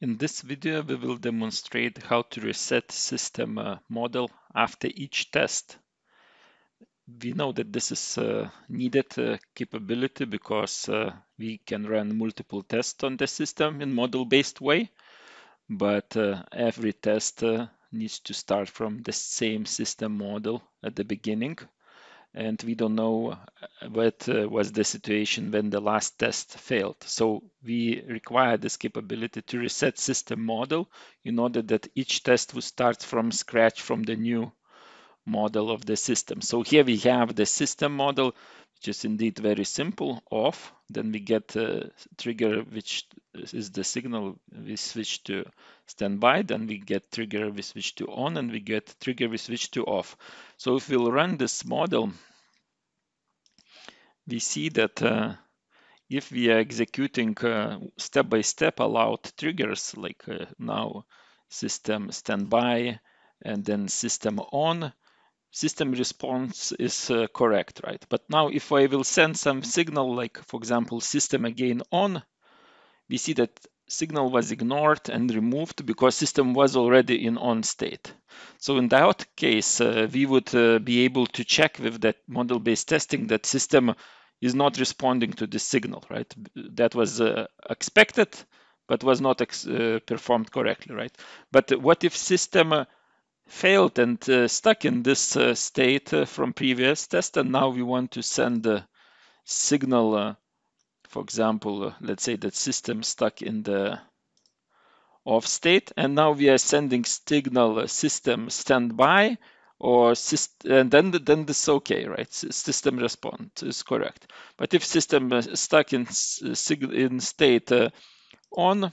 In this video, we will demonstrate how to reset system uh, model after each test. We know that this is a needed uh, capability because uh, we can run multiple tests on the system in model-based way, but uh, every test uh, needs to start from the same system model at the beginning and we don't know uh, what uh, was the situation when the last test failed. So we require this capability to reset system model in order that each test would start from scratch from the new model of the system. So here we have the system model, which is indeed very simple, off. Then we get a trigger, which is the signal, we switch to standby. Then we get trigger, we switch to on, and we get trigger, we switch to off. So if we'll run this model, we see that uh, if we are executing step-by-step -step allowed triggers, like uh, now system standby and then system on, system response is uh, correct, right? But now if I will send some signal, like for example, system again on, we see that signal was ignored and removed because system was already in on state. So in that case, uh, we would uh, be able to check with that model-based testing that system is not responding to the signal, right? That was uh, expected, but was not uh, performed correctly, right? But what if system failed and uh, stuck in this uh, state uh, from previous test, and now we want to send a signal, for example, let's say that system stuck in the off state, and now we are sending signal system standby, or and then then this okay, right? System respond is correct. But if system stuck in in state uh, on,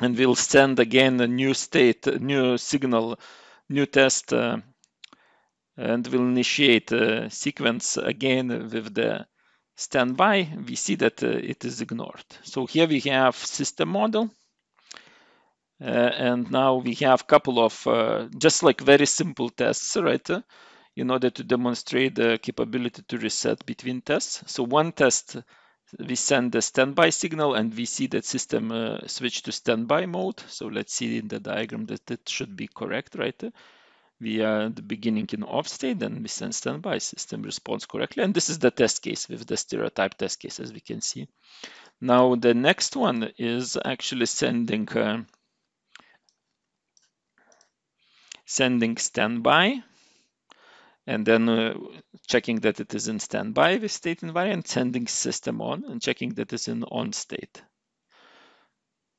and we'll send again a new state, a new signal, new test, uh, and we'll initiate a sequence again with the standby, we see that uh, it is ignored. So here we have system model uh, and now we have a couple of uh, just like very simple tests, right? Uh, in order to demonstrate the capability to reset between tests. So one test, we send the standby signal and we see that system uh, switch to standby mode. So let's see in the diagram that it should be correct, right? We are at the beginning in off state, then we send standby, system responds correctly. And this is the test case with the stereotype test case, as we can see. Now the next one is actually sending uh, sending standby, and then uh, checking that it is in standby with state invariant, sending system on, and checking that it's in on state.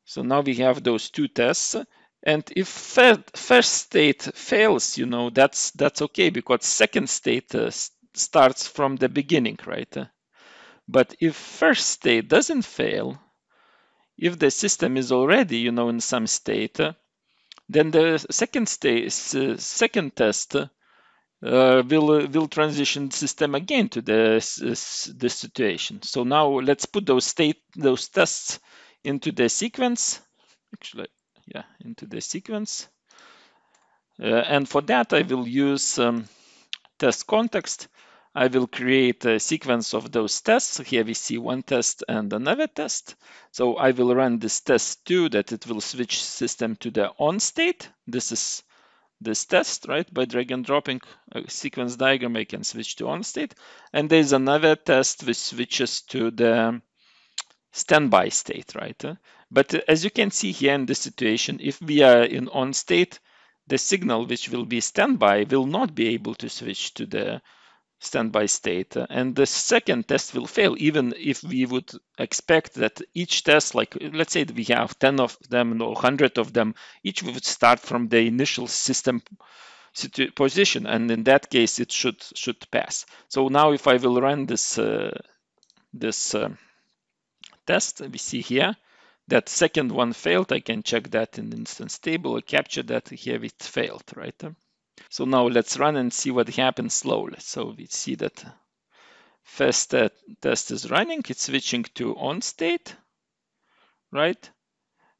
So now we have those two tests. And if first state fails, you know, that's that's okay because second state uh, starts from the beginning, right? But if first state doesn't fail, if the system is already, you know, in some state, then the second stage, uh, second test uh, will will transition system again to the this situation. So now let's put those state those tests into the sequence. Actually, yeah, into the sequence. Uh, and for that, I will use um, test context I will create a sequence of those tests. Here we see one test and another test. So I will run this test too, that it will switch system to the on state. This is this test, right? By drag and dropping a sequence diagram, I can switch to on state. And there's another test which switches to the standby state, right? But as you can see here in this situation, if we are in on state, the signal which will be standby will not be able to switch to the standby state. And the second test will fail, even if we would expect that each test, like let's say we have 10 of them or 100 of them, each would start from the initial system position. And in that case, it should should pass. So now if I will run this, uh, this uh, test, we see here, that second one failed. I can check that in instance table, I capture that here it failed, right? So now let's run and see what happens slowly. So we see that first uh, test is running, it's switching to on state, right?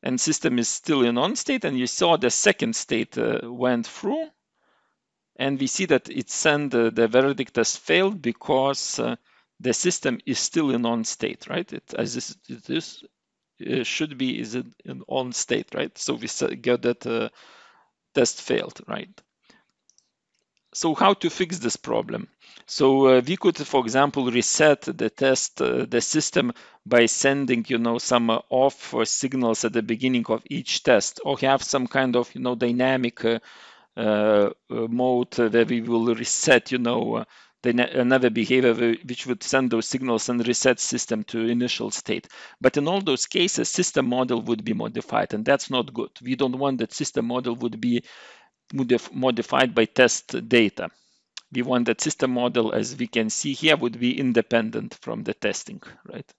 And system is still in on state and you saw the second state uh, went through and we see that it sent uh, the verdict as failed because uh, the system is still in on state, right? It, as it is uh, should be is in, in on state, right? So we get that uh, test failed, right? So how to fix this problem? So uh, we could, for example, reset the test, uh, the system by sending, you know, some uh, off signals at the beginning of each test, or have some kind of, you know, dynamic uh, uh, mode where we will reset, you know, the another behavior which would send those signals and reset system to initial state. But in all those cases, system model would be modified, and that's not good. We don't want that system model would be modif modified by test data. We want that system model, as we can see here, would be independent from the testing, right?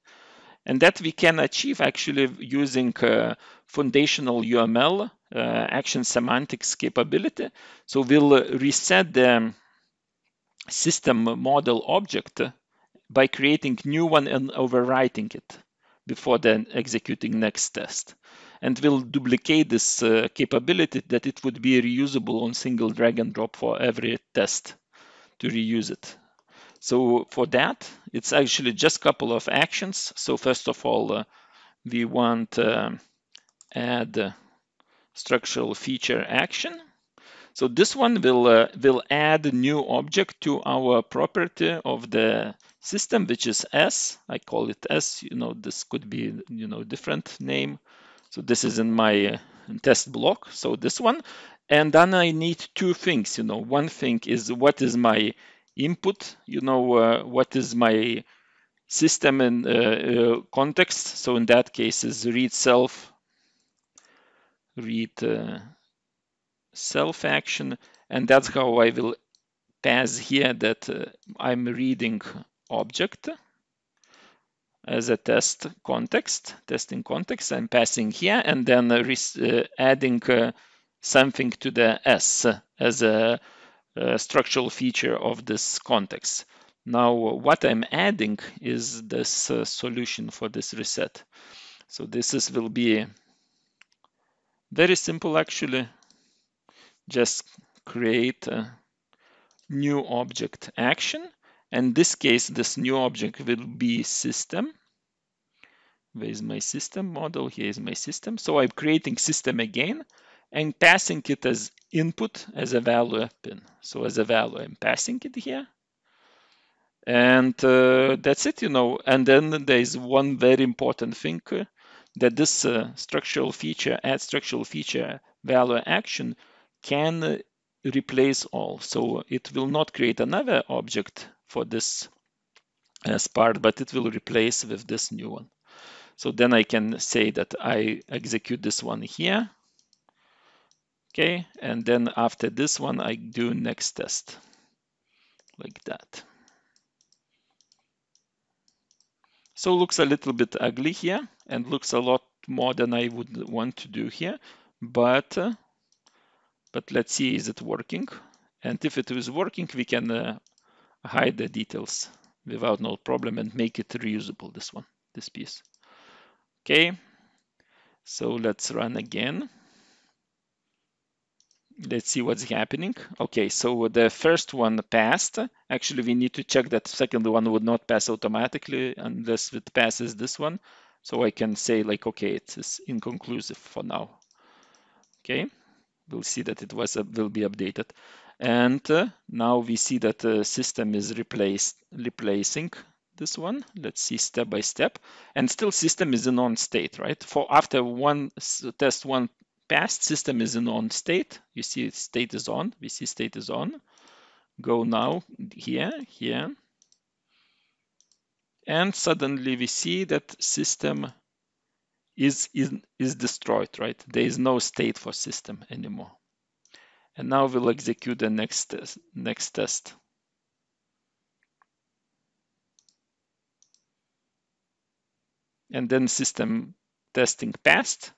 And that we can achieve actually using uh, foundational UML uh, action semantics capability. So we'll reset the system model object by creating new one and overwriting it before then executing next test. And we'll duplicate this uh, capability that it would be reusable on single drag and drop for every test to reuse it. So for that, it's actually just a couple of actions. So first of all, uh, we want uh, add structural feature action. So this one will uh, will add a new object to our property of the system, which is S. I call it S. You know, this could be you know different name. So this is in my uh, test block. So this one, and then I need two things. You know, one thing is what is my input. You know, uh, what is my system in uh, uh context. So in that case is read self, read uh, self action and that's how I will pass here that uh, I'm reading object as a test context, testing context. I'm passing here and then uh, adding uh, something to the S as a, a, structural feature of this context. Now, what I'm adding is this uh, solution for this reset. So this is, will be very simple actually just create a new object action. In this case, this new object will be system. Where is my system model? Here is my system. So I'm creating system again and passing it as input as a value pin. So as a value, I'm passing it here. And uh, that's it, you know. And then there is one very important thing uh, that this uh, structural feature, add structural feature value action can replace all. So it will not create another object for this as part, but it will replace with this new one. So then I can say that I execute this one here. Okay, and then after this one, I do next test like that. So looks a little bit ugly here and looks a lot more than I would want to do here, but uh, but let's see is it working and if it is working we can uh, hide the details without no problem and make it reusable this one this piece. Okay so let's run again. Let's see what's happening. Okay so the first one passed. Actually we need to check that second one would not pass automatically unless it passes this one. So I can say like okay it's inconclusive for now. Okay we'll see that it was uh, will be updated. And uh, now we see that the system is replaced replacing this one. Let's see step by step. And still system is in on state, right? For after one test one passed, system is in on state. You see state is on. We see state is on. Go now here, here. And suddenly we see that system is, is, is destroyed, right? There is no state for system anymore. And now we'll execute the next test. Next test. And then system testing passed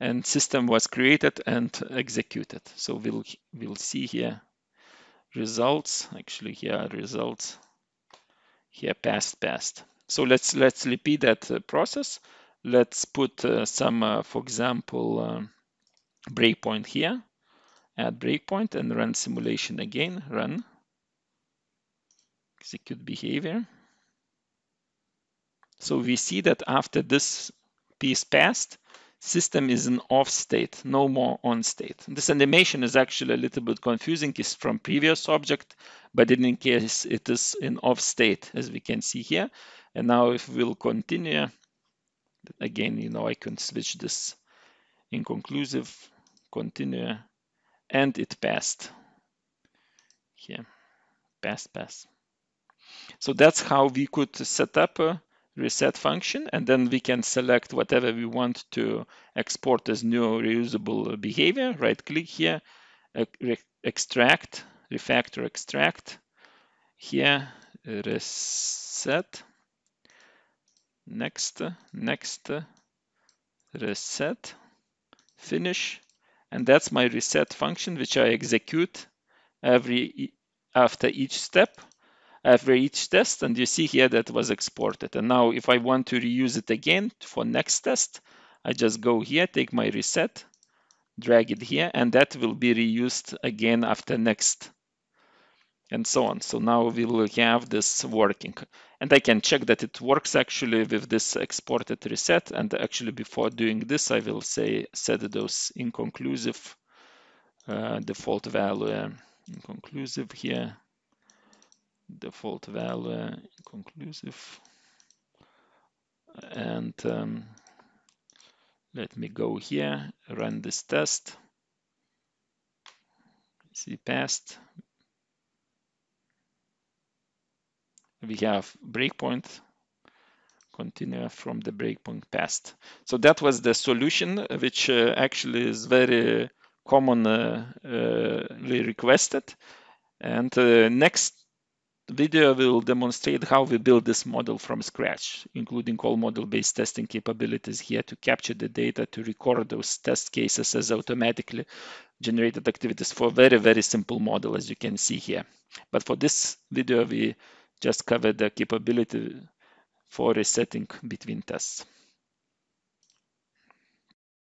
and system was created and executed. So we'll, we'll see here results, actually here results, here passed, passed. So let's, let's repeat that uh, process let's put uh, some, uh, for example, uh, breakpoint here, add breakpoint and run simulation again, run, execute behavior. So we see that after this piece passed, system is in off state, no more on state. This animation is actually a little bit confusing. It's from previous object, but in case, it is in off state, as we can see here. And now if we'll continue, again, you know, I can switch this inconclusive, continue, and it passed here, pass, pass. So that's how we could set up a reset function, and then we can select whatever we want to export as new reusable behavior. Right click here, extract, refactor extract. Here, reset. Next, next, reset, finish. And that's my reset function, which I execute every after each step, after each test. And you see here that was exported. And now if I want to reuse it again for next test, I just go here, take my reset, drag it here, and that will be reused again after next and so on. So now we will have this working. And I can check that it works actually with this exported reset. And actually before doing this, I will say set those inconclusive uh, default value inconclusive here default value inconclusive and um, let me go here run this test see passed we have breakpoint continue from the breakpoint passed so that was the solution which uh, actually is very commonly requested. And uh, next video will demonstrate how we build this model from scratch, including all model-based testing capabilities here to capture the data, to record those test cases as automatically generated activities for very, very simple model, as you can see here. But for this video, we just covered the capability for resetting between tests.